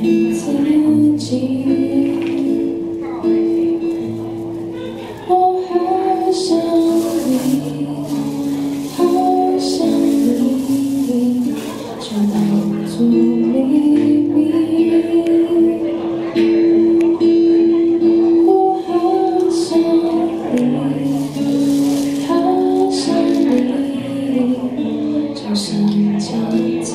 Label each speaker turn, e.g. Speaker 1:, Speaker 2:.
Speaker 1: 骗自己，我好想你，好想你，就当作秘密。我好想你，好想你，就像。